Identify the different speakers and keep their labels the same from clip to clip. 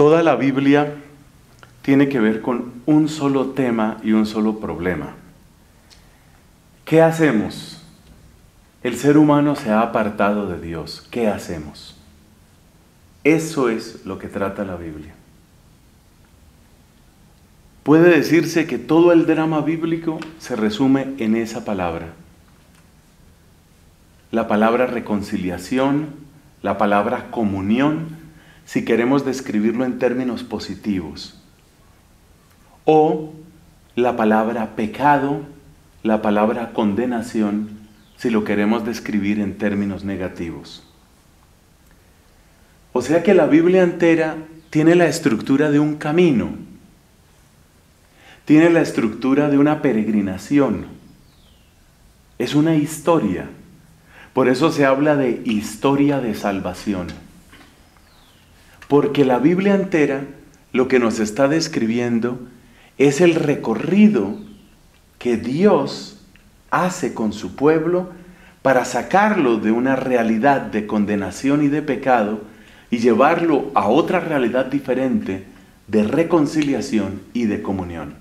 Speaker 1: Toda la Biblia tiene que ver con un solo tema y un solo problema. ¿Qué hacemos? El ser humano se ha apartado de Dios. ¿Qué hacemos? Eso es lo que trata la Biblia. Puede decirse que todo el drama bíblico se resume en esa palabra. La palabra reconciliación, la palabra comunión, si queremos describirlo en términos positivos. O la palabra pecado, la palabra condenación, si lo queremos describir en términos negativos. O sea que la Biblia entera tiene la estructura de un camino, tiene la estructura de una peregrinación, es una historia. Por eso se habla de historia de salvación. Porque la Biblia entera lo que nos está describiendo es el recorrido que Dios hace con su pueblo para sacarlo de una realidad de condenación y de pecado y llevarlo a otra realidad diferente de reconciliación y de comunión.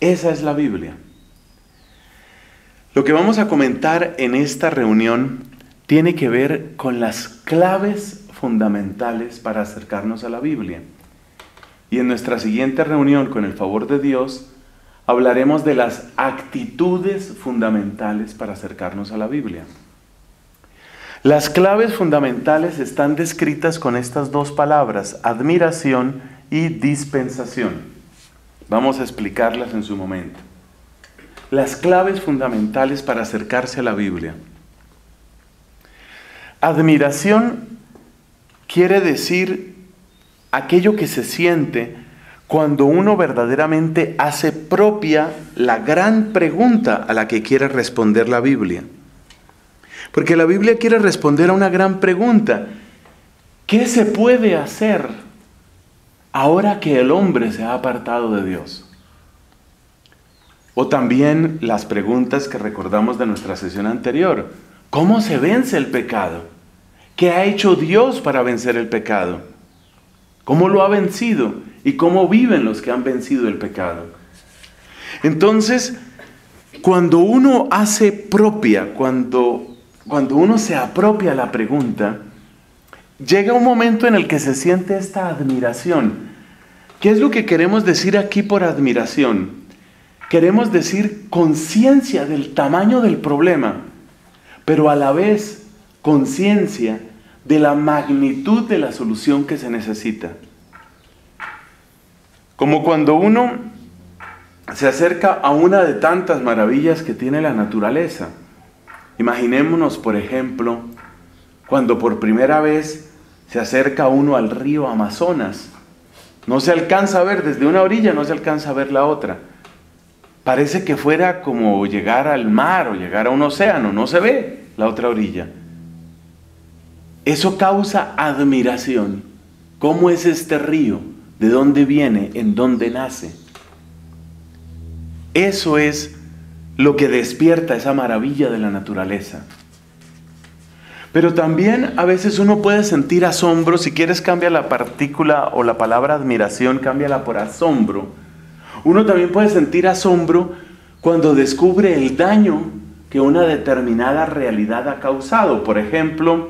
Speaker 1: Esa es la Biblia. Lo que vamos a comentar en esta reunión tiene que ver con las claves fundamentales para acercarnos a la Biblia. Y en nuestra siguiente reunión, con el favor de Dios, hablaremos de las actitudes fundamentales para acercarnos a la Biblia. Las claves fundamentales están descritas con estas dos palabras, admiración y dispensación. Vamos a explicarlas en su momento. Las claves fundamentales para acercarse a la Biblia. Admiración quiere decir aquello que se siente cuando uno verdaderamente hace propia la gran pregunta a la que quiere responder la Biblia. Porque la Biblia quiere responder a una gran pregunta. ¿Qué se puede hacer ahora que el hombre se ha apartado de Dios? O también las preguntas que recordamos de nuestra sesión anterior. ¿Cómo se vence el pecado? ¿Qué ha hecho Dios para vencer el pecado? ¿Cómo lo ha vencido? ¿Y cómo viven los que han vencido el pecado? Entonces, cuando uno hace propia, cuando, cuando uno se apropia la pregunta, llega un momento en el que se siente esta admiración. ¿Qué es lo que queremos decir aquí por admiración? Queremos decir conciencia del tamaño del problema, pero a la vez conciencia de la magnitud de la solución que se necesita. Como cuando uno se acerca a una de tantas maravillas que tiene la naturaleza. Imaginémonos, por ejemplo, cuando por primera vez se acerca uno al río Amazonas. No se alcanza a ver desde una orilla, no se alcanza a ver la otra. Parece que fuera como llegar al mar o llegar a un océano, no se ve la otra orilla. Eso causa admiración. ¿Cómo es este río? ¿De dónde viene? ¿En dónde nace? Eso es lo que despierta esa maravilla de la naturaleza. Pero también a veces uno puede sentir asombro, si quieres cambia la partícula o la palabra admiración, cámbiala por asombro. Uno también puede sentir asombro cuando descubre el daño que una determinada realidad ha causado. Por ejemplo,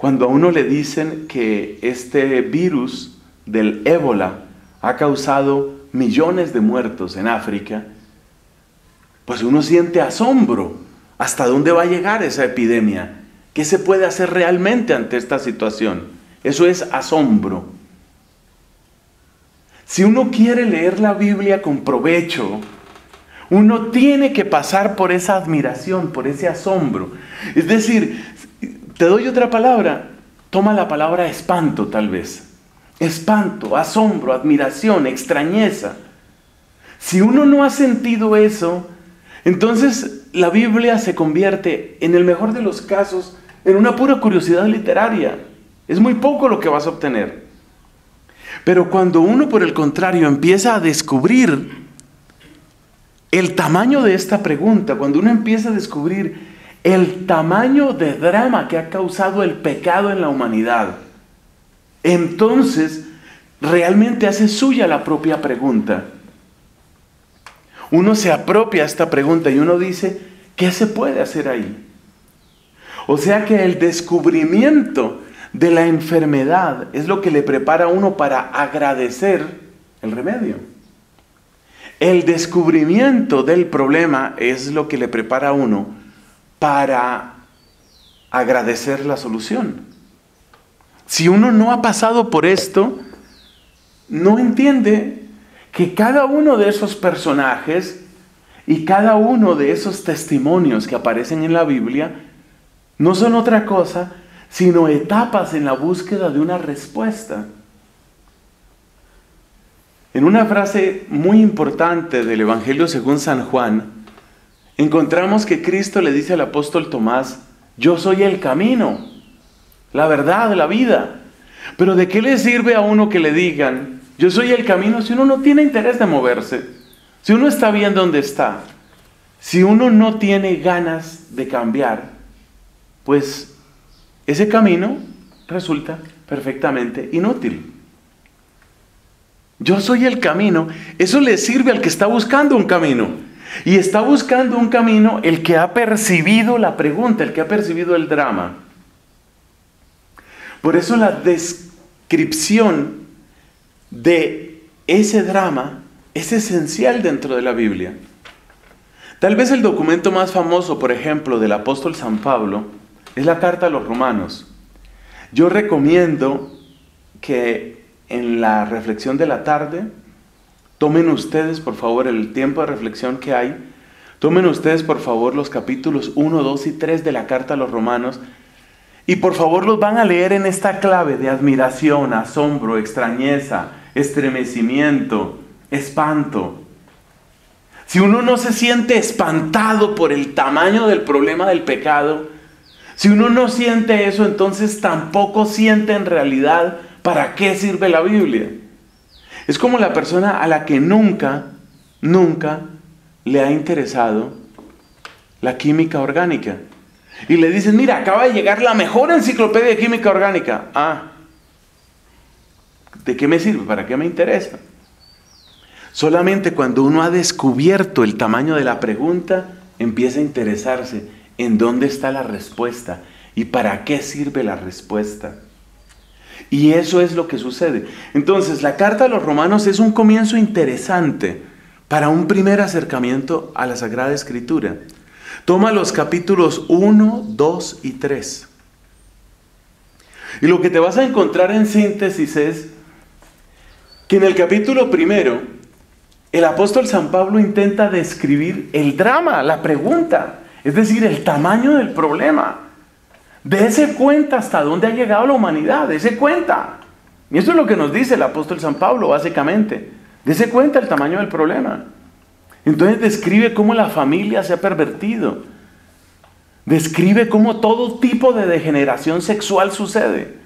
Speaker 1: cuando a uno le dicen que este virus del ébola ha causado millones de muertos en África, pues uno siente asombro. ¿Hasta dónde va a llegar esa epidemia? ¿Qué se puede hacer realmente ante esta situación? Eso es asombro. Si uno quiere leer la Biblia con provecho, uno tiene que pasar por esa admiración, por ese asombro. Es decir, Te doy otra palabra. Toma la palabra espanto tal vez. Espanto, asombro, admiración, extrañeza. Si uno no ha sentido eso, entonces la Biblia se convierte, en el mejor de los casos, en una pura curiosidad literaria. Es muy poco lo que vas a obtener. Pero cuando uno, por el contrario, empieza a descubrir el tamaño de esta pregunta, cuando uno empieza a descubrir el tamaño de drama que ha causado el pecado en la humanidad, entonces realmente hace suya la propia pregunta. Uno se apropia esta pregunta y uno dice, ¿qué se puede hacer ahí? O sea que el descubrimiento de la enfermedad es lo que le prepara a uno para agradecer el remedio. El descubrimiento del problema es lo que le prepara a uno para agradecer la solución. Si uno no ha pasado por esto, no entiende que cada uno de esos personajes y cada uno de esos testimonios que aparecen en la Biblia no son otra cosa sino etapas en la búsqueda de una respuesta. En una frase muy importante del Evangelio según San Juan, encontramos que Cristo le dice al apóstol Tomás, yo soy el camino, la verdad, la vida. Pero ¿de qué le sirve a uno que le digan, yo soy el camino, si uno no tiene interés de moverse? Si uno está bien donde está, si uno no tiene ganas de cambiar, pues ese camino resulta perfectamente inútil. Yo soy el camino. Eso le sirve al que está buscando un camino. Y está buscando un camino el que ha percibido la pregunta, el que ha percibido el drama. Por eso la descripción de ese drama es esencial dentro de la Biblia. Tal vez el documento más famoso, por ejemplo, del apóstol San Pablo, es la carta a los romanos. Yo recomiendo que en la reflexión de la tarde, tomen ustedes por favor el tiempo de reflexión que hay, tomen ustedes por favor los capítulos 1, 2 y 3 de la carta a los romanos y por favor los van a leer en esta clave de admiración, asombro, extrañeza, estremecimiento, espanto. Si uno no se siente espantado por el tamaño del problema del pecado, si uno no siente eso, entonces tampoco siente en realidad ¿Para qué sirve la Biblia? Es como la persona a la que nunca, nunca le ha interesado la química orgánica. Y le dicen, mira, acaba de llegar la mejor enciclopedia de química orgánica. Ah, ¿de qué me sirve? ¿Para qué me interesa? Solamente cuando uno ha descubierto el tamaño de la pregunta, empieza a interesarse en dónde está la respuesta y para qué sirve la respuesta. Y eso es lo que sucede. Entonces, la carta a los romanos es un comienzo interesante para un primer acercamiento a la Sagrada Escritura. Toma los capítulos 1, 2 y 3. Y lo que te vas a encontrar en síntesis es que en el capítulo primero, el apóstol San Pablo intenta describir el drama, la pregunta, es decir, el tamaño del problema. Dese cuenta hasta dónde ha llegado la humanidad, dese cuenta. Y eso es lo que nos dice el apóstol San Pablo, básicamente. Dese cuenta el tamaño del problema. Entonces describe cómo la familia se ha pervertido. Describe cómo todo tipo de degeneración sexual sucede.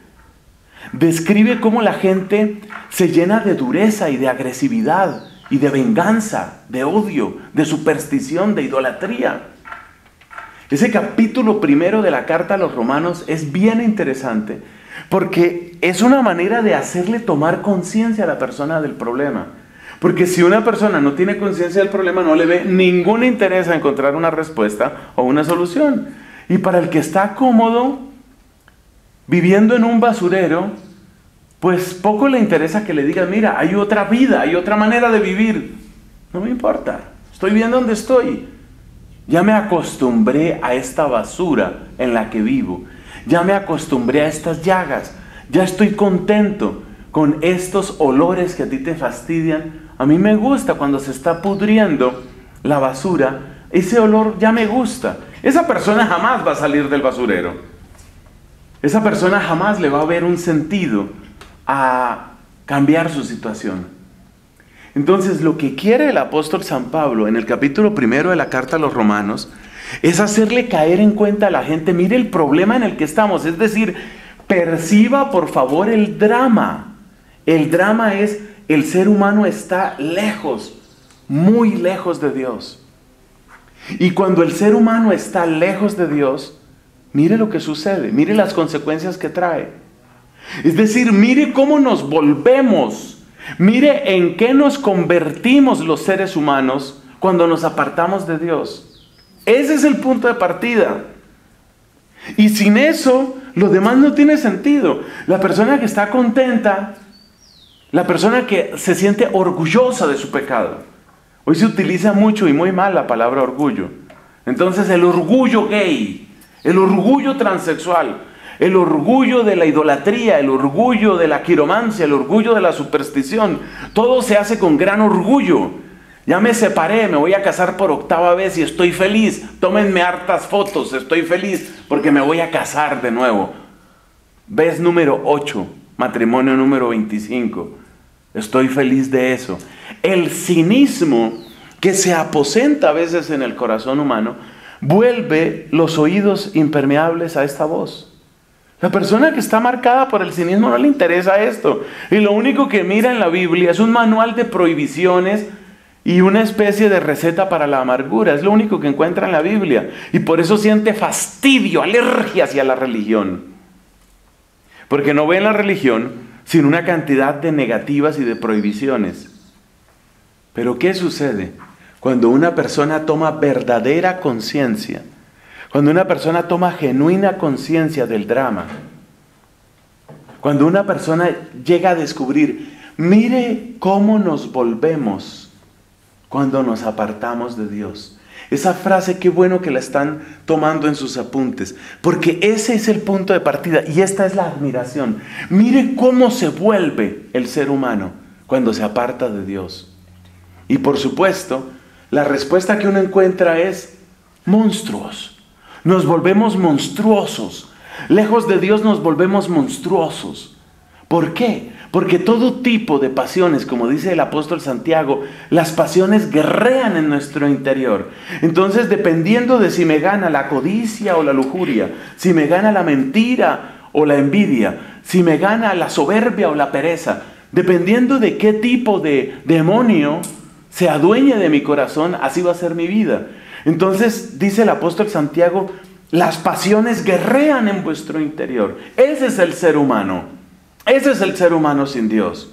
Speaker 1: Describe cómo la gente se llena de dureza y de agresividad y de venganza, de odio, de superstición, de idolatría. Ese capítulo primero de la carta a los romanos es bien interesante porque es una manera de hacerle tomar conciencia a la persona del problema. Porque si una persona no tiene conciencia del problema, no le ve ningún interés a encontrar una respuesta o una solución. Y para el que está cómodo, viviendo en un basurero, pues poco le interesa que le digan, mira, hay otra vida, hay otra manera de vivir. No me importa, estoy bien donde estoy. Ya me acostumbré a esta basura en la que vivo. Ya me acostumbré a estas llagas. Ya estoy contento con estos olores que a ti te fastidian. A mí me gusta cuando se está pudriendo la basura. Ese olor ya me gusta. Esa persona jamás va a salir del basurero. esa persona jamás le va a ver un sentido a cambiar su situación. Entonces, lo que quiere el apóstol San Pablo en el capítulo primero de la carta a los romanos es hacerle caer en cuenta a la gente, mire el problema en el que estamos, es decir, perciba por favor el drama. El drama es el ser humano está lejos, muy lejos de Dios. Y cuando el ser humano está lejos de Dios, mire lo que sucede, mire las consecuencias que trae. Es decir, mire cómo nos volvemos, mire en qué nos convertimos los seres humanos cuando nos apartamos de Dios. Ese es el punto de partida. Y sin eso, lo demás no tiene sentido. La persona que está contenta, la persona que se siente orgullosa de su pecado. Hoy se utiliza mucho y muy mal la palabra orgullo. Entonces el orgullo gay, el orgullo transexual, el orgullo de la idolatría, el orgullo de la quiromancia, el orgullo de la superstición, todo se hace con gran orgullo. Ya me separé, me voy a casar por octava vez y estoy feliz. Tómenme hartas fotos, estoy feliz porque me voy a casar de nuevo. Vez número 8, matrimonio número 25. Estoy feliz de eso. El cinismo que se aposenta a veces en el corazón humano vuelve los oídos impermeables a esta voz. La persona que está marcada por el cinismo no le interesa esto. Y lo único que mira en la Biblia es un manual de prohibiciones y una especie de receta para la amargura. Es lo único que encuentra en la Biblia. Y por eso siente fastidio, alergia hacia la religión. Porque no ve en la religión sin una cantidad de negativas y de prohibiciones. Pero ¿qué sucede cuando una persona toma verdadera conciencia? Cuando una persona toma genuina conciencia del drama. Cuando una persona llega a descubrir, mire cómo nos volvemos cuando nos apartamos de Dios. Esa frase, qué bueno que la están tomando en sus apuntes, porque ese es el punto de partida y esta es la admiración. Mire cómo se vuelve el ser humano cuando se aparta de Dios. Y por supuesto, la respuesta que uno encuentra es monstruos. Nos volvemos monstruosos. Lejos de Dios nos volvemos monstruosos. ¿Por qué? Porque todo tipo de pasiones, como dice el apóstol Santiago, las pasiones guerrean en nuestro interior. Entonces, dependiendo de si me gana la codicia o la lujuria, si me gana la mentira o la envidia, si me gana la soberbia o la pereza, dependiendo de qué tipo de demonio se adueñe de mi corazón, así va a ser mi vida. Entonces, dice el apóstol Santiago, las pasiones guerrean en vuestro interior. Ese es el ser humano. Ese es el ser humano sin Dios.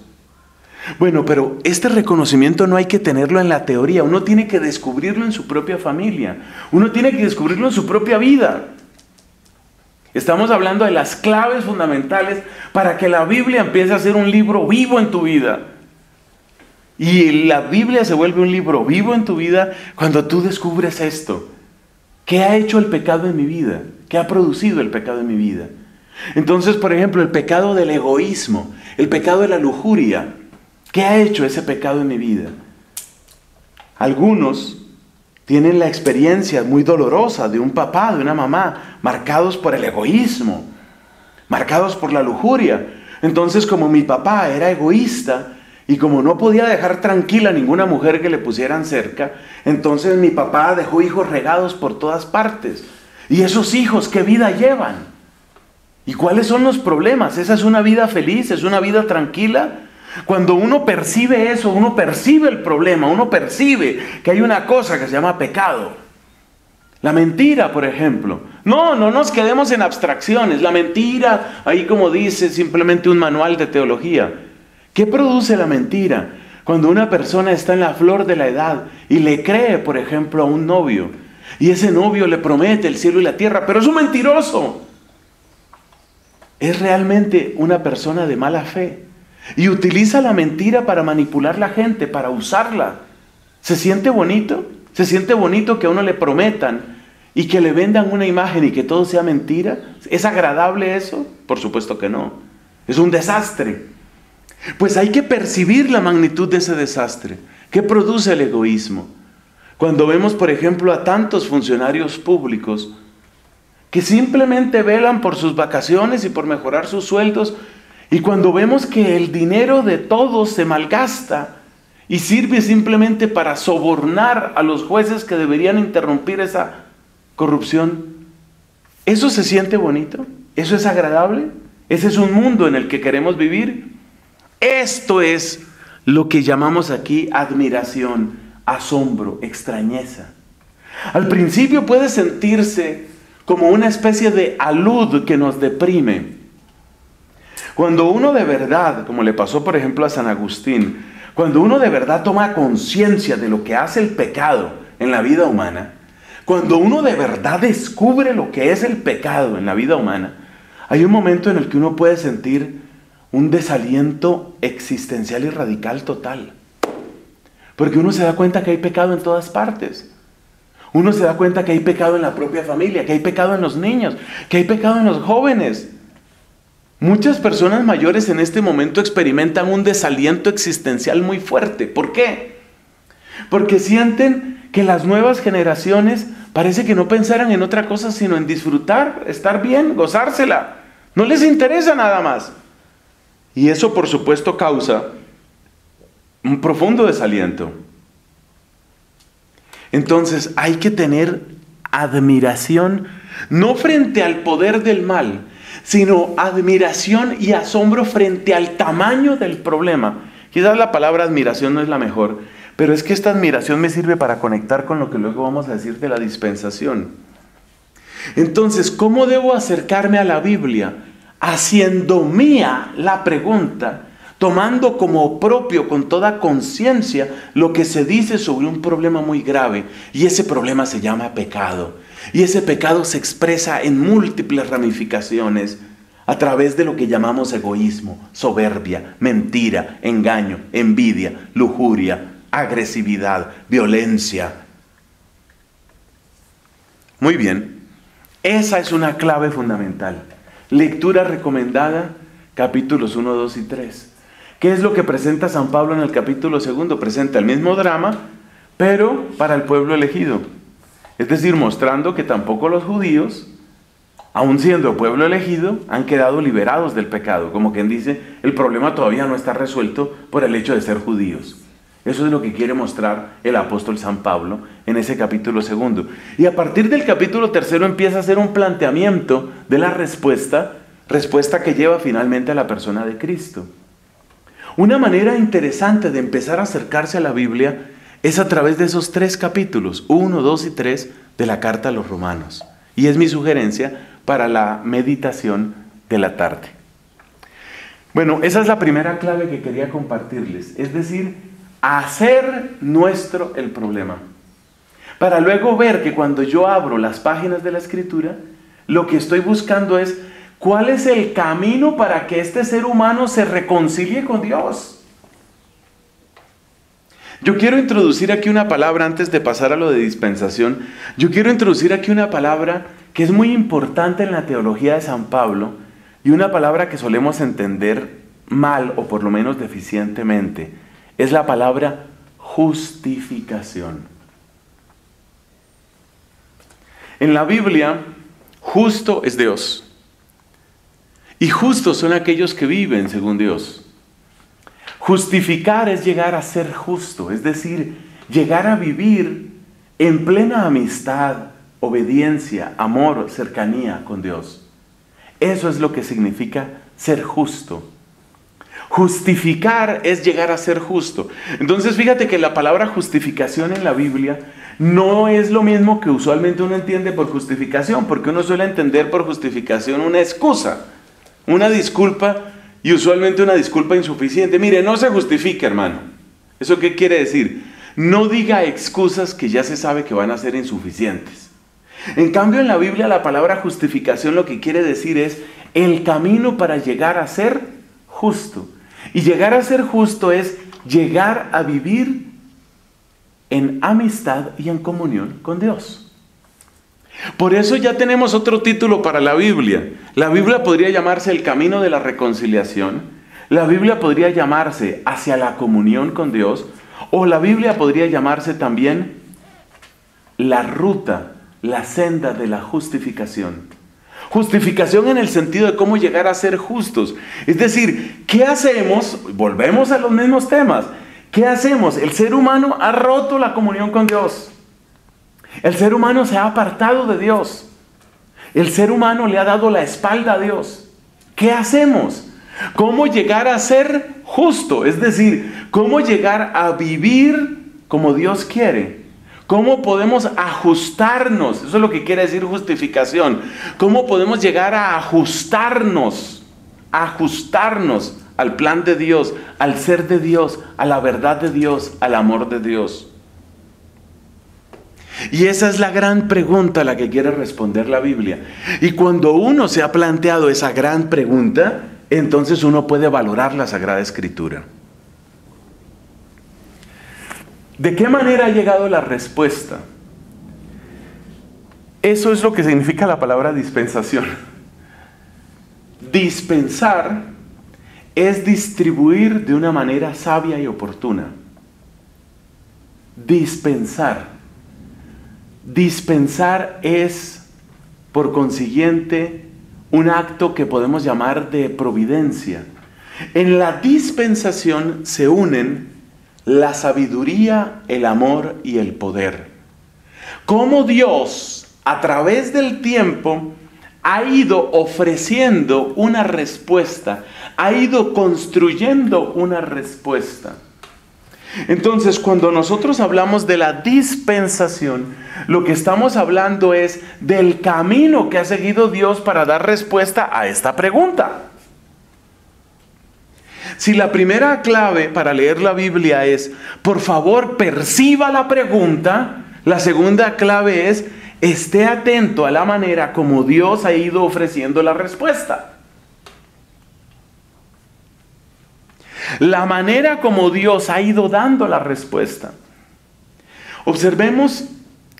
Speaker 1: Bueno, pero este reconocimiento no hay que tenerlo en la teoría, uno tiene que descubrirlo en su propia familia, uno tiene que descubrirlo en su propia vida. Estamos hablando de las claves fundamentales para que la Biblia empiece a ser un libro vivo en tu vida. Y la Biblia se vuelve un libro vivo en tu vida cuando tú descubres esto. ¿Qué ha hecho el pecado en mi vida? ¿Qué ha producido el pecado en mi vida? Entonces, por ejemplo, el pecado del egoísmo, el pecado de la lujuria, ¿qué ha hecho ese pecado en mi vida? Algunos tienen la experiencia muy dolorosa de un papá, de una mamá, marcados por el egoísmo, marcados por la lujuria. Entonces, como mi papá era egoísta y como no podía dejar tranquila a ninguna mujer que le pusieran cerca, entonces mi papá dejó hijos regados por todas partes. ¿Y esos hijos qué vida llevan? ¿Y cuáles son los problemas? ¿Esa es una vida feliz? ¿Es una vida tranquila? Cuando uno percibe eso, uno percibe el problema, uno percibe que hay una cosa que se llama pecado. La mentira, por ejemplo. No, no nos quedemos en abstracciones. La mentira, ahí como dice simplemente un manual de teología. ¿Qué produce la mentira? Cuando una persona está en la flor de la edad y le cree, por ejemplo, a un novio, y ese novio le promete el cielo y la tierra, pero es un mentiroso es realmente una persona de mala fe y utiliza la mentira para manipular la gente, para usarla. ¿Se siente bonito? ¿Se siente bonito que a uno le prometan y que le vendan una imagen y que todo sea mentira? ¿Es agradable eso? Por supuesto que no. Es un desastre. Pues hay que percibir la magnitud de ese desastre. ¿Qué produce el egoísmo? Cuando vemos, por ejemplo, a tantos funcionarios públicos que simplemente velan por sus vacaciones y por mejorar sus sueldos. Y cuando vemos que el dinero de todos se malgasta y sirve simplemente para sobornar a los jueces que deberían interrumpir esa corrupción, ¿eso se siente bonito? ¿Eso es agradable? ¿Ese es un mundo en el que queremos vivir? Esto es lo que llamamos aquí admiración, asombro, extrañeza. Al principio puede sentirse como una especie de alud que nos deprime. Cuando uno de verdad, como le pasó por ejemplo a San Agustín, cuando uno de verdad toma conciencia de lo que hace el pecado en la vida humana, cuando uno de verdad descubre lo que es el pecado en la vida humana, hay un momento en el que uno puede sentir un desaliento existencial y radical total. Porque uno se da cuenta que hay pecado en todas partes. Uno se da cuenta que hay pecado en la propia familia, que hay pecado en los niños, que hay pecado en los jóvenes. Muchas personas mayores en este momento experimentan un desaliento existencial muy fuerte. ¿Por qué? Porque sienten que las nuevas generaciones parece que no pensaran en otra cosa sino en disfrutar, estar bien, gozársela. No les interesa nada más. Y eso por supuesto causa un profundo desaliento. Entonces hay que tener admiración, no frente al poder del mal, sino admiración y asombro frente al tamaño del problema. Quizás la palabra admiración no es la mejor, pero es que esta admiración me sirve para conectar con lo que luego vamos a decir de la dispensación. Entonces, ¿cómo debo acercarme a la Biblia? Haciendo mía la pregunta, tomando como propio con toda conciencia lo que se dice sobre un problema muy grave. Y ese problema se llama pecado. Y ese pecado se expresa en múltiples ramificaciones a través de lo que llamamos egoísmo, soberbia, mentira, engaño, envidia, lujuria, agresividad, violencia. Muy bien, esa es una clave fundamental. Lectura recomendada, capítulos 1, 2 y 3. ¿Qué es lo que presenta San Pablo en el capítulo segundo? Presenta el mismo drama, pero para el pueblo elegido. Es decir, mostrando que tampoco los judíos, aun siendo pueblo elegido, han quedado liberados del pecado. Como quien dice, el problema todavía no está resuelto por el hecho de ser judíos. Eso es lo que quiere mostrar el apóstol San Pablo en ese capítulo segundo. Y a partir del capítulo tercero empieza a hacer un planteamiento de la respuesta, respuesta que lleva finalmente a la persona de Cristo. Una manera interesante de empezar a acercarse a la Biblia es a través de esos tres capítulos, 1, 2 y 3 de la carta a los romanos. Y es mi sugerencia para la meditación de la tarde. Bueno, esa es la primera clave que quería compartirles, es decir, hacer nuestro el problema. Para luego ver que cuando yo abro las páginas de la escritura, lo que estoy buscando es ¿Cuál es el camino para que este ser humano se reconcilie con Dios? Yo quiero introducir aquí una palabra antes de pasar a lo de dispensación. Yo quiero introducir aquí una palabra que es muy importante en la teología de San Pablo y una palabra que solemos entender mal o por lo menos deficientemente. Es la palabra justificación. En la Biblia, justo es Dios. Y justos son aquellos que viven según Dios. Justificar es llegar a ser justo, es decir, llegar a vivir en plena amistad, obediencia, amor, cercanía con Dios. Eso es lo que significa ser justo. Justificar es llegar a ser justo. Entonces fíjate que la palabra justificación en la Biblia no es lo mismo que usualmente uno entiende por justificación, porque uno suele entender por justificación una excusa. Una disculpa y usualmente una disculpa insuficiente. Mire, no se justifique, hermano. ¿Eso qué quiere decir? No diga excusas que ya se sabe que van a ser insuficientes. En cambio, en la Biblia la palabra justificación lo que quiere decir es el camino para llegar a ser justo. Y llegar a ser justo es llegar a vivir en amistad y en comunión con Dios. Por eso ya tenemos otro título para la Biblia. La Biblia podría llamarse el camino de la reconciliación. La Biblia podría llamarse hacia la comunión con Dios. O la Biblia podría llamarse también la ruta, la senda de la justificación. Justificación en el sentido de cómo llegar a ser justos. Es decir, ¿qué hacemos? Volvemos a los mismos temas. ¿Qué hacemos? El ser humano ha roto la comunión con Dios. El ser humano se ha apartado de Dios. El ser humano le ha dado la espalda a Dios. ¿Qué hacemos? ¿Cómo llegar a ser justo? Es decir, ¿cómo llegar a vivir como Dios quiere? ¿Cómo podemos ajustarnos? Eso es lo que quiere decir justificación. ¿Cómo podemos llegar a ajustarnos? Ajustarnos al plan de Dios, al ser de Dios, a la verdad de Dios, al amor de Dios. Y esa es la gran pregunta a la que quiere responder la Biblia. Y cuando uno se ha planteado esa gran pregunta, entonces uno puede valorar la Sagrada Escritura. ¿De qué manera ha llegado la respuesta? Eso es lo que significa la palabra dispensación. Dispensar es distribuir de una manera sabia y oportuna. Dispensar. Dispensar es, por consiguiente, un acto que podemos llamar de providencia. En la dispensación se unen la sabiduría, el amor y el poder. Como Dios, a través del tiempo, ha ido ofreciendo una respuesta, ha ido construyendo una respuesta. Entonces, cuando nosotros hablamos de la dispensación, lo que estamos hablando es del camino que ha seguido Dios para dar respuesta a esta pregunta. Si la primera clave para leer la Biblia es, por favor, perciba la pregunta, la segunda clave es, esté atento a la manera como Dios ha ido ofreciendo la respuesta. La manera como Dios ha ido dando la respuesta. Observemos,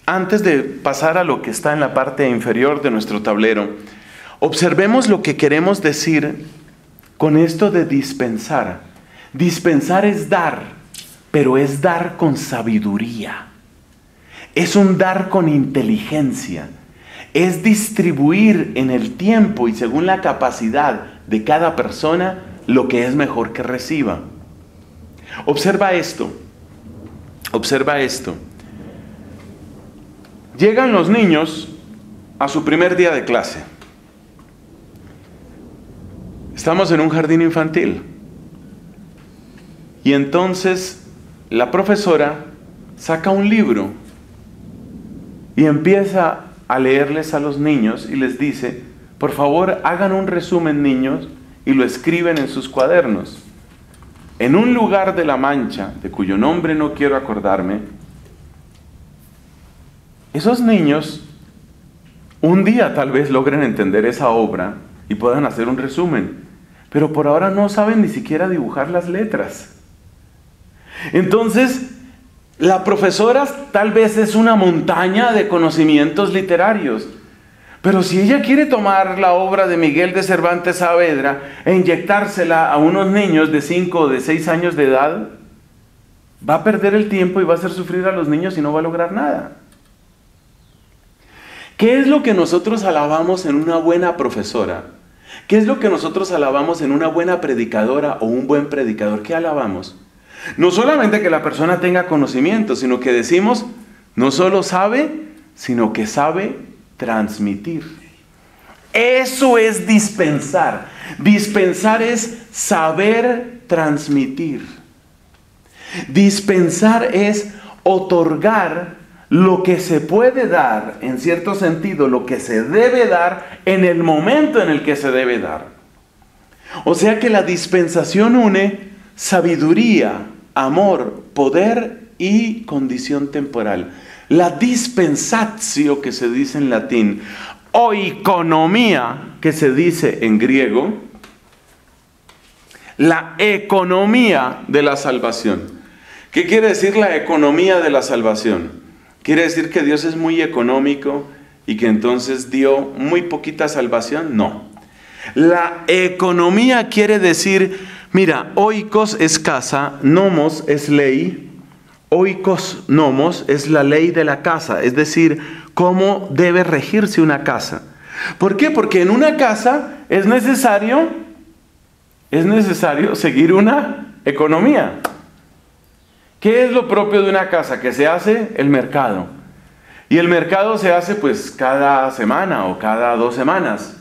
Speaker 1: antes de pasar a lo que está en la parte inferior de nuestro tablero, observemos lo que queremos decir con esto de dispensar. Dispensar es dar, pero es dar con sabiduría. Es un dar con inteligencia. Es distribuir en el tiempo y según la capacidad de cada persona lo que es mejor que reciba. Observa esto. Observa esto. Llegan los niños a su primer día de clase. Estamos en un jardín infantil. Y entonces la profesora saca un libro y empieza a leerles a los niños y les dice, por favor hagan un resumen niños y lo escriben en sus cuadernos. En un lugar de la Mancha, de cuyo nombre no quiero acordarme, esos niños un día tal vez logren entender esa obra y puedan hacer un resumen, pero por ahora no saben ni siquiera dibujar las letras. Entonces, la profesora tal vez es una montaña de conocimientos literarios, pero si ella quiere tomar la obra de Miguel de Cervantes Saavedra e inyectársela a unos niños de 5 o de 6 años de edad, va a perder el tiempo y va a hacer sufrir a los niños y no va a lograr nada. ¿Qué es lo que nosotros alabamos en una buena profesora? ¿Qué es lo que nosotros alabamos en una buena predicadora o un buen predicador? ¿Qué alabamos? No solamente que la persona tenga conocimiento, sino que decimos, no solo sabe, sino que sabe transmitir. Eso es dispensar. Dispensar es saber transmitir. Dispensar es otorgar lo que se puede dar, en cierto sentido, lo que se debe dar en el momento en el que se debe dar. O sea que la dispensación une sabiduría, amor, poder y condición temporal. La dispensatio que se dice en latín o economía que se dice en griego, la economía de la salvación. ¿Qué quiere decir la economía de la salvación? ¿Quiere decir que Dios es muy económico y que entonces dio muy poquita salvación? No. La economía quiere decir, mira, oikos es casa, nomos es ley, oikos nomos es la ley de la casa, es decir, cómo debe regirse una casa. ¿Por qué? Porque en una casa es necesario, es necesario seguir una economía. ¿Qué es lo propio de una casa? Que se hace el mercado. Y el mercado se hace pues cada semana o cada dos semanas.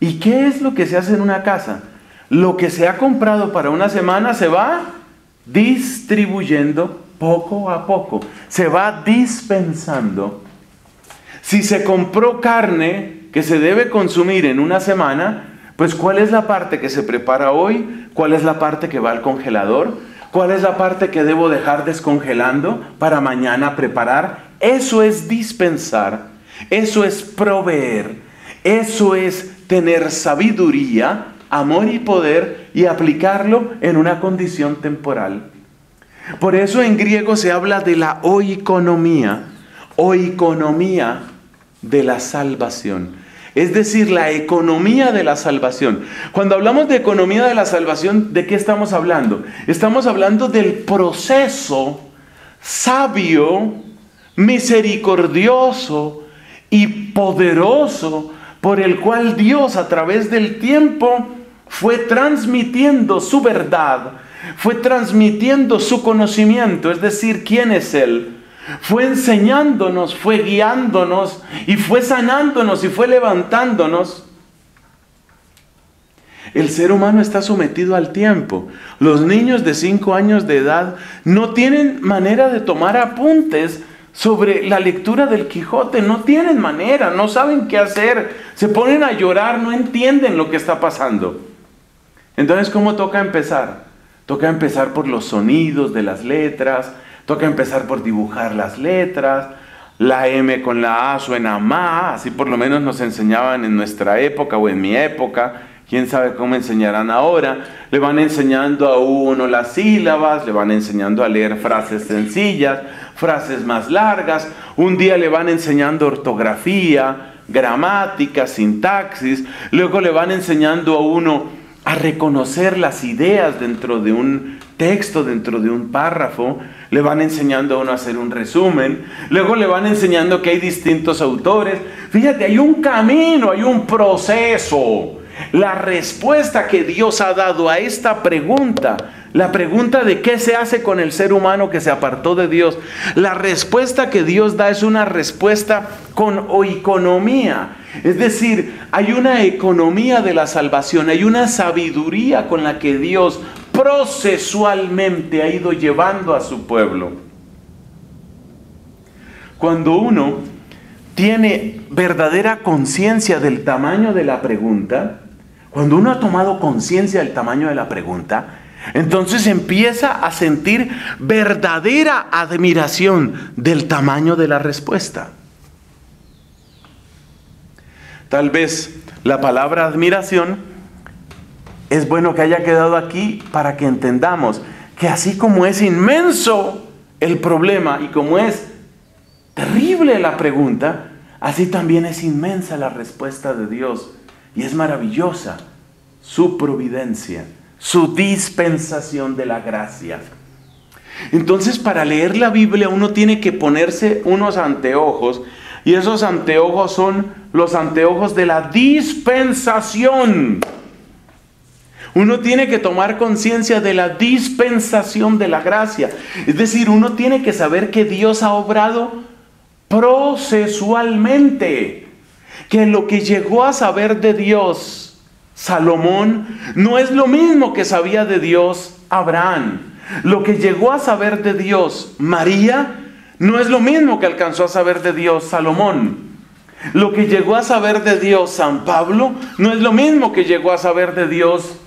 Speaker 1: ¿Y qué es lo que se hace en una casa? Lo que se ha comprado para una semana se va distribuyendo poco a poco, se va dispensando. Si se compró carne que se debe consumir en una semana, pues ¿cuál es la parte que se prepara hoy? ¿Cuál es la parte que va al congelador? ¿Cuál es la parte que debo dejar descongelando para mañana preparar? Eso es dispensar, eso es proveer, eso es tener sabiduría, amor y poder y aplicarlo en una condición temporal. Por eso en griego se habla de la oikonomía, oikonomía de la salvación. Es decir, la economía de la salvación. Cuando hablamos de economía de la salvación, ¿de qué estamos hablando? Estamos hablando del proceso sabio, misericordioso y poderoso por el cual Dios a través del tiempo fue transmitiendo su verdad, fue transmitiendo su conocimiento, es decir, quién es Él. Fue enseñándonos, fue guiándonos y fue sanándonos y fue levantándonos. El ser humano está sometido al tiempo. Los niños de 5 años de edad no tienen manera de tomar apuntes sobre la lectura del Quijote. No tienen manera, no saben qué hacer. Se ponen a llorar, no entienden lo que está pasando. Entonces, ¿cómo toca empezar? Toca empezar por los sonidos de las letras, toca empezar por dibujar las letras. La M con la A suena ma, así por lo menos nos enseñaban en nuestra época o en mi época. Quién sabe cómo enseñarán ahora. Le van enseñando a uno las sílabas, le van enseñando a leer frases sencillas, frases más largas. Un día le van enseñando ortografía, gramática, sintaxis. Luego le van enseñando a uno a reconocer las ideas dentro de un texto, dentro de un párrafo, le van enseñando a uno a hacer un resumen, luego le van enseñando que hay distintos autores. Fíjate, hay un camino, hay un proceso. La respuesta que Dios ha dado a esta pregunta, la pregunta de qué se hace con el ser humano que se apartó de Dios, la respuesta que Dios da es una respuesta con economía. Es decir, hay una economía de la salvación, hay una sabiduría con la que Dios procesualmente ha ido llevando a su pueblo. Cuando uno tiene verdadera conciencia del tamaño de la pregunta, cuando uno ha tomado conciencia del tamaño de la pregunta, entonces empieza a sentir verdadera admiración del tamaño de la respuesta. Tal vez la palabra admiración es bueno que haya quedado aquí para que entendamos que así como es inmenso el problema y como es terrible la pregunta, así también es inmensa la respuesta de Dios y es maravillosa su providencia, su dispensación de la gracia. Entonces para leer la Biblia uno tiene que ponerse unos anteojos y esos anteojos son los anteojos de la dispensación. Uno tiene que tomar conciencia de la dispensación de la gracia. Es decir, uno tiene que saber que Dios ha obrado procesualmente. Que lo que llegó a saber de Dios Salomón no es lo mismo que sabía de Dios Abraham. Lo que llegó a saber de Dios María no es lo mismo que alcanzó a saber de Dios Salomón. Lo que llegó a saber de Dios San Pablo no es lo mismo que llegó a saber de Dios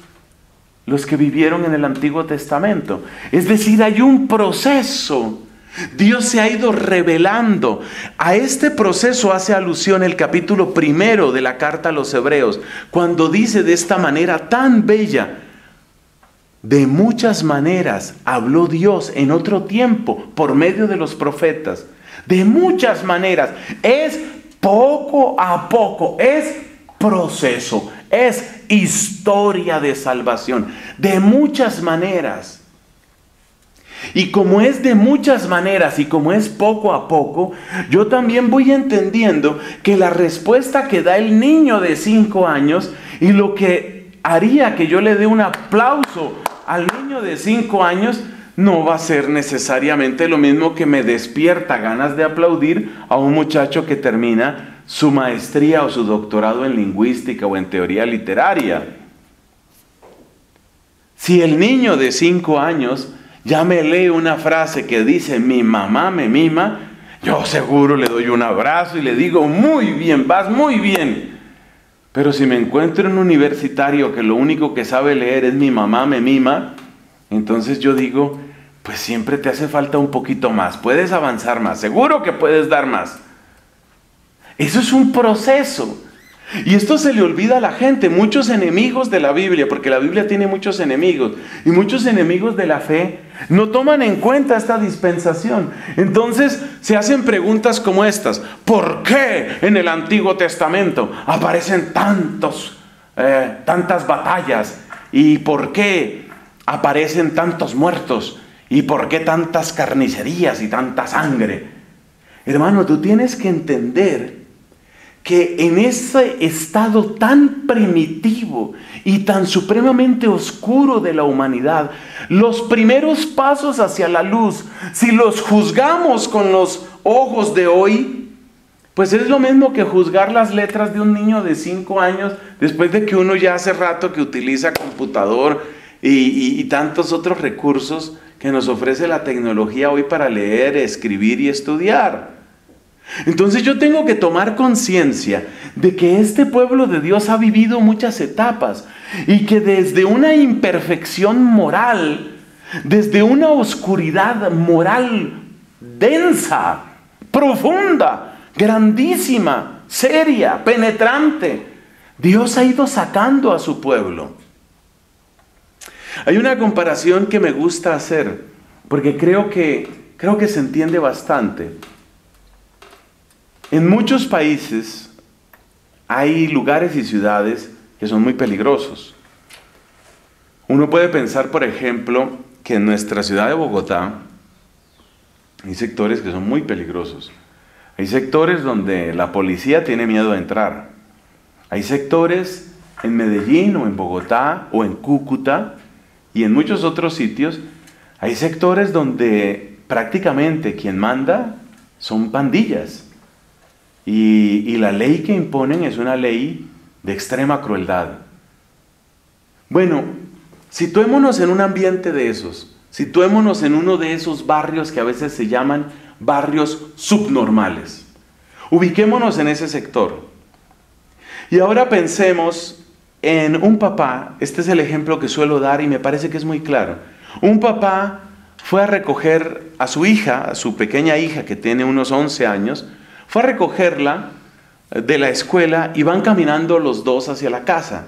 Speaker 1: los que vivieron en el Antiguo Testamento. Es decir, hay un proceso. Dios se ha ido revelando. A este proceso hace alusión el capítulo primero de la carta a los Hebreos, cuando dice de esta manera tan bella, de muchas maneras habló Dios en otro tiempo por medio de los profetas. De muchas maneras. Es poco a poco. Es proceso. Es historia de salvación. De muchas maneras. Y como es de muchas maneras y como es poco a poco, yo también voy entendiendo que la respuesta que da el niño de cinco años y lo que haría que yo le dé un aplauso al niño de cinco años no va a ser necesariamente lo mismo que me despierta ganas de aplaudir a un muchacho que termina su maestría o su doctorado en lingüística o en teoría literaria. Si el niño de cinco años ya me lee una frase que dice mi mamá me mima, yo seguro le doy un abrazo y le digo muy bien, vas muy bien. Pero si me encuentro en un universitario que lo único que sabe leer es mi mamá me mima, entonces yo digo, pues siempre te hace falta un poquito más, puedes avanzar más, seguro que puedes dar más. Eso es un proceso. Y esto se le olvida a la gente, muchos enemigos de la Biblia, porque la Biblia tiene muchos enemigos, y muchos enemigos de la fe no toman en cuenta esta dispensación. Entonces se hacen preguntas como estas, ¿por qué en el Antiguo Testamento aparecen tantos, eh, tantas batallas? ¿Y por qué aparecen tantos muertos? ¿Y por qué tantas carnicerías y tanta sangre? Hermano, tú tienes que entender que en ese estado tan primitivo y tan supremamente oscuro de la humanidad, los primeros pasos hacia la luz, si los juzgamos con los ojos de hoy, pues es lo mismo que juzgar las letras de un niño de 5 años después de que uno ya hace rato que utiliza computador y, y tantos otros recursos que nos ofrece la tecnología hoy para leer, escribir y estudiar. Entonces yo tengo que tomar conciencia de que este pueblo de Dios ha vivido muchas etapas y que desde una imperfección moral, desde una oscuridad moral densa, profunda, grandísima, seria, penetrante, Dios ha ido sacando a su pueblo. Hay una comparación que me gusta hacer porque creo que creo que se entiende bastante. En muchos países hay lugares y ciudades que son muy peligrosos. Uno puede pensar, por ejemplo, que en nuestra ciudad de Bogotá hay sectores que son muy peligrosos. Hay sectores donde la policía tiene miedo de entrar. Hay sectores en Medellín o en Bogotá o en Cúcuta y en muchos otros sitios. Hay sectores donde prácticamente quien manda son pandillas. Y, la ley que imponen es una ley de extrema crueldad. Bueno, situémonos en un ambiente de esos, situémonos en uno de esos barrios que a veces se llaman barrios subnormales. Ubiquémonos en ese sector. Y ahora pensemos en un papá, este es el ejemplo que suelo dar y me parece que es muy claro. Un papá fue a recoger a su hija, a su pequeña hija que tiene unos 11 años, fue a recogerla de la escuela y van caminando los dos hacia la casa.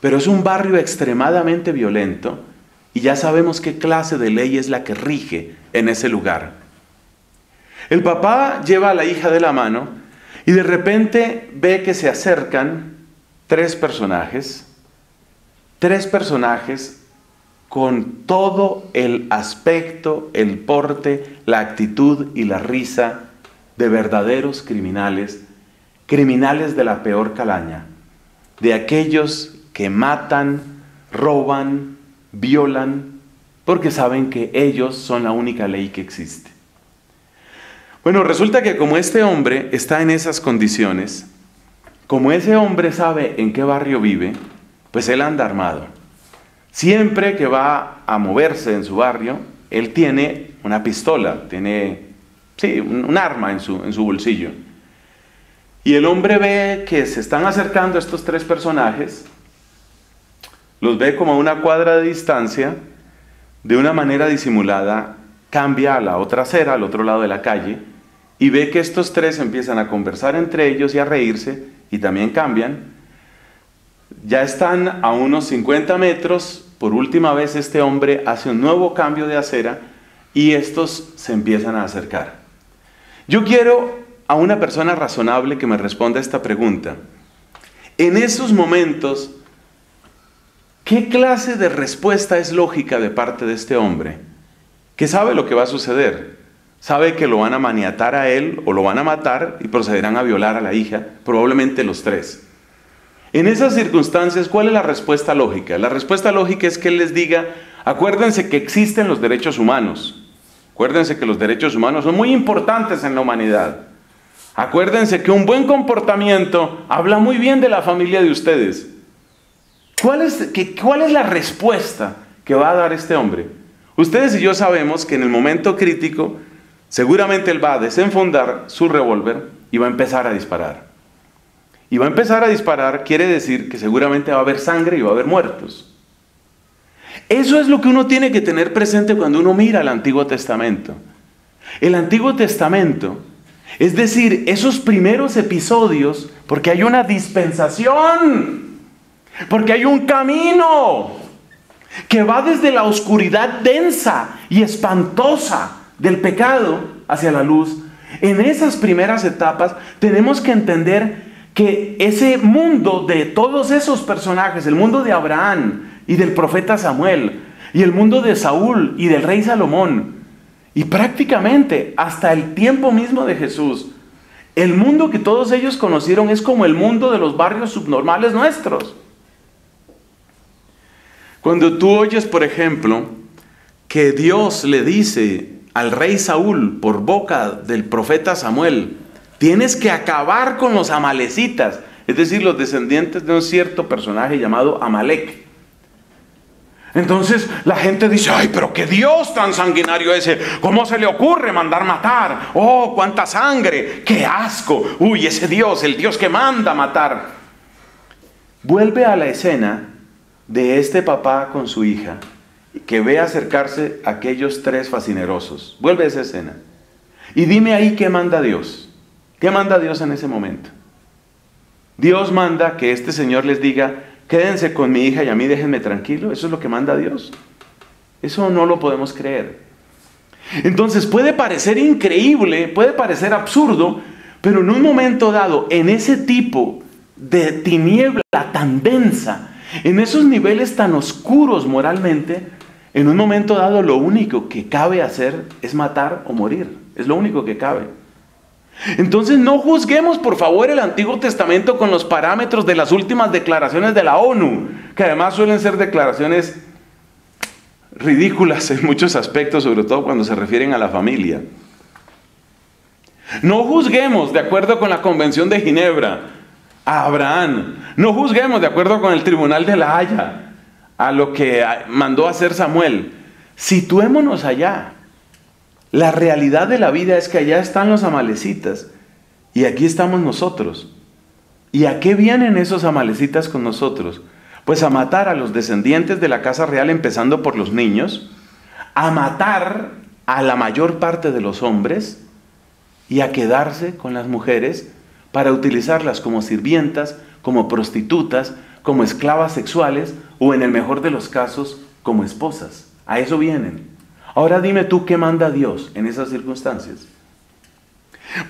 Speaker 1: Pero es un barrio extremadamente violento y ya sabemos qué clase de ley es la que rige en ese lugar. El papá lleva a la hija de la mano y de repente ve que se acercan tres personajes, tres personajes con todo el aspecto, el porte, la actitud y la risa de verdaderos criminales, criminales de la peor calaña, de aquellos que matan, roban, violan, porque saben que ellos son la única ley que existe. Bueno, resulta que como este hombre está en esas condiciones, como ese hombre sabe en qué barrio vive, pues él anda armado. Siempre que va a moverse en su barrio, él tiene una pistola, tiene sí, un, arma en su, bolsillo. Y el hombre ve que se están acercando estos tres personajes, los ve como a una cuadra de distancia, de una manera disimulada, cambia a la otra acera, al otro lado de la calle, y ve que estos tres empiezan a conversar entre ellos y a reírse, y también cambian. Ya están a unos 50 metros, por última vez este hombre hace un nuevo cambio de acera y estos se empiezan a acercar. Yo quiero a una persona razonable que me responda esta pregunta. En esos momentos, ¿qué clase de respuesta es lógica de parte de este hombre? que sabe lo que va a suceder. Sabe que lo van a maniatar a él o lo van a matar y procederán a violar a la hija, probablemente los tres. En esas circunstancias, ¿cuál es la respuesta lógica? La respuesta lógica es que él les diga, acuérdense que existen los derechos humanos. Acuérdense que los derechos humanos son muy importantes en la humanidad. Acuérdense que un buen comportamiento habla muy bien de la familia de ustedes. ¿Cuál es, ¿Cuál es la respuesta que va a dar este hombre? Ustedes y yo sabemos que en el momento crítico, seguramente él va a desenfundar su revólver y va a empezar a disparar. Y va a empezar a disparar quiere decir que seguramente va a haber sangre y va a haber muertos. Eso es lo que uno tiene que tener presente cuando uno mira el Antiguo Testamento. El Antiguo Testamento es decir, esos primeros episodios, porque hay una dispensación, porque hay un camino que va desde la oscuridad densa y espantosa del pecado hacia la luz. En esas primeras etapas tenemos que entender que ese mundo de todos esos personajes, el mundo de Abraham y del profeta Samuel, y el mundo de Saúl y del rey Salomón, y prácticamente hasta el tiempo mismo de Jesús, el mundo que todos ellos conocieron es como el mundo de los barrios subnormales nuestros. Cuando tú oyes, por ejemplo, que Dios le dice al rey Saúl por boca del profeta Samuel, tienes que acabar con los amalecitas, es decir, los descendientes de un cierto personaje llamado Amalek. Entonces la gente dice, ay, pero qué Dios tan sanguinario ese, ¿cómo se le ocurre mandar matar? Oh, cuánta sangre, qué asco, uy, ese Dios, el Dios que manda matar. Vuelve a la escena de este papá con su hija, que ve acercarse a aquellos tres fascinerosos. Vuelve a esa escena. Y dime ahí qué manda Dios. ¿Qué manda Dios en ese momento? Dios manda que este señor les diga, quédense con mi hija y a mí déjenme tranquilo. Eso es lo que manda Dios. Eso no lo podemos creer. Entonces puede parecer increíble, puede parecer absurdo, pero en un momento dado, en ese tipo de tiniebla tan densa, en esos niveles tan oscuros moralmente, en un momento dado lo único que cabe hacer es matar o morir. Es lo único que cabe. Entonces no juzguemos por favor el Antiguo Testamento con los parámetros de las últimas declaraciones de la ONU, que además suelen ser declaraciones ridículas en muchos aspectos, sobre todo cuando se refieren a la familia. No juzguemos de acuerdo con la Convención de Ginebra a Abraham. No juzguemos de acuerdo con el Tribunal de la Haya a lo que mandó hacer Samuel. Situémonos allá. La realidad de la vida es que allá están los amalecitas y aquí estamos nosotros. ¿Y a qué vienen esos amalecitas con nosotros? Pues a matar a los descendientes de la casa real, empezando por los niños, a matar a la mayor parte de los hombres y a quedarse con las mujeres para utilizarlas como sirvientas, como prostitutas, como esclavas sexuales o en el mejor de los casos como esposas. A eso vienen. Ahora dime tú qué manda Dios en esas circunstancias.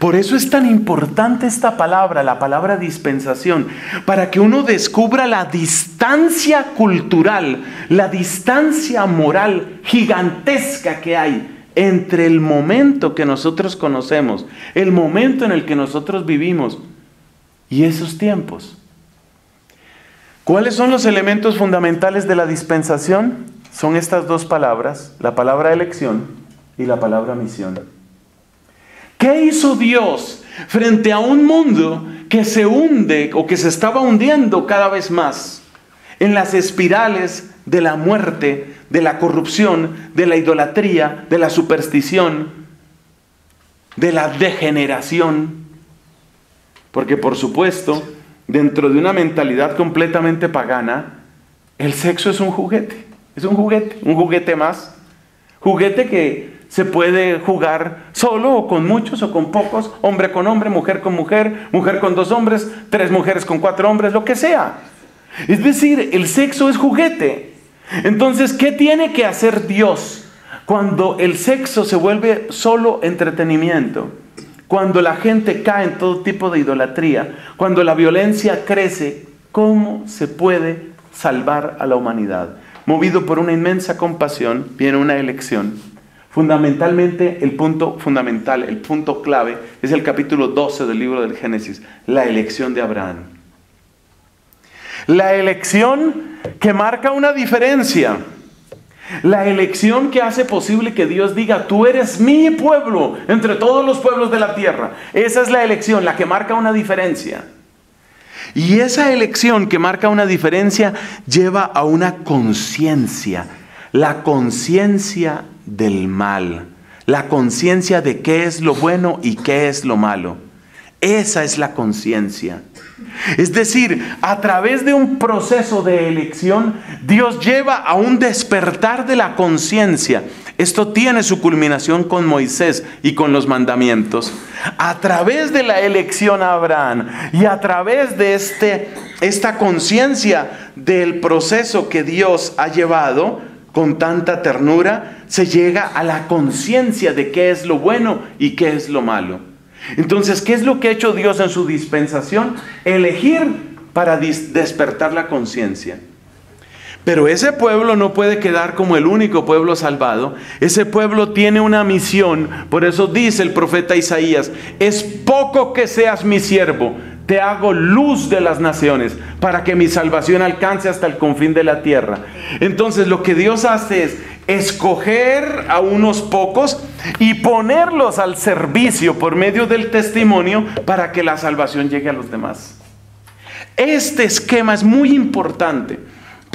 Speaker 1: Por eso es tan importante esta palabra, la palabra dispensación, para que uno descubra la distancia cultural, la distancia moral gigantesca que hay entre el momento que nosotros conocemos, el momento en el que nosotros vivimos y esos tiempos. ¿Cuáles son los elementos fundamentales de la dispensación? Son estas dos palabras, la palabra elección y la palabra misión. ¿Qué hizo Dios frente a un mundo que se hunde o que se estaba hundiendo cada vez más en las espirales de la muerte, de la corrupción, de la idolatría, de la superstición, de la degeneración? Porque por supuesto, dentro de una mentalidad completamente pagana, el sexo es un juguete. Es un juguete, un juguete más. Juguete que se puede jugar solo o con muchos o con pocos, hombre con hombre, mujer con mujer, mujer con dos hombres, tres mujeres con cuatro hombres, lo que sea. Es decir, el sexo es juguete. Entonces, ¿qué tiene que hacer Dios cuando el sexo se vuelve solo entretenimiento? Cuando la gente cae en todo tipo de idolatría, cuando la violencia crece, ¿cómo se puede salvar a la humanidad? Movido por una inmensa compasión, viene una elección. Fundamentalmente, el punto fundamental, el punto clave, es el capítulo 12 del libro del Génesis, la elección de Abraham. La elección que marca una diferencia. La elección que hace posible que Dios diga, tú eres mi pueblo entre todos los pueblos de la tierra. Esa es la elección, la que marca una diferencia. Y esa elección que marca una diferencia lleva a una conciencia, la conciencia del mal, la conciencia de qué es lo bueno y qué es lo malo. Esa es la conciencia. Es decir, a través de un proceso de elección, Dios lleva a un despertar de la conciencia. Esto tiene su culminación con Moisés y con los mandamientos. A través de la elección a Abraham y a través de este, esta conciencia del proceso que Dios ha llevado con tanta ternura, se llega a la conciencia de qué es lo bueno y qué es lo malo. Entonces, ¿qué es lo que ha hecho Dios en su dispensación? Elegir para despertar la conciencia. Pero ese pueblo no puede quedar como el único pueblo salvado. Ese pueblo tiene una misión. Por eso dice el profeta Isaías, es poco que seas mi siervo. Te hago luz de las naciones para que mi salvación alcance hasta el confín de la tierra. Entonces lo que Dios hace es escoger a unos pocos y ponerlos al servicio por medio del testimonio para que la salvación llegue a los demás. Este esquema es muy importante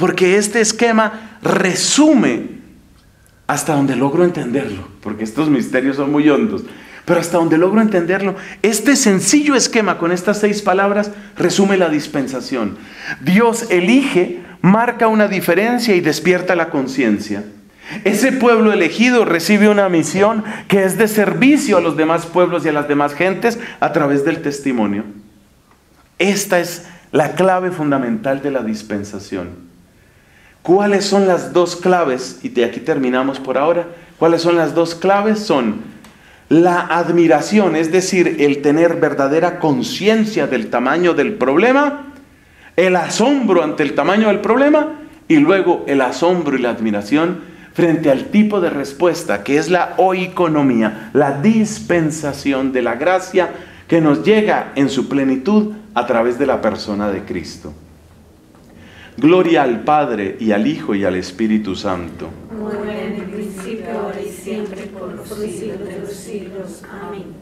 Speaker 1: porque este esquema resume hasta donde logro entenderlo, porque estos misterios son muy hondos, pero hasta donde logro entenderlo, este sencillo esquema con estas seis palabras resume la dispensación. Dios elige, marca una diferencia y despierta la conciencia. Ese pueblo elegido recibe una misión que es de servicio a los demás pueblos y a las demás gentes a través del testimonio. Esta es la clave fundamental de la dispensación. ¿Cuáles son las dos claves? Y de aquí terminamos por ahora. ¿Cuáles son las dos claves? Son la admiración, es decir, el tener verdadera conciencia del tamaño del problema, el asombro ante el tamaño del problema y luego el asombro y la admiración frente al tipo de respuesta que es la oiconomía, la dispensación de la gracia que nos llega en su plenitud a través de la persona de Cristo. Gloria al Padre y al Hijo y al Espíritu Santo.
Speaker 2: Como en el principio, ahora y siempre, por los siglos de los siglos. Amén.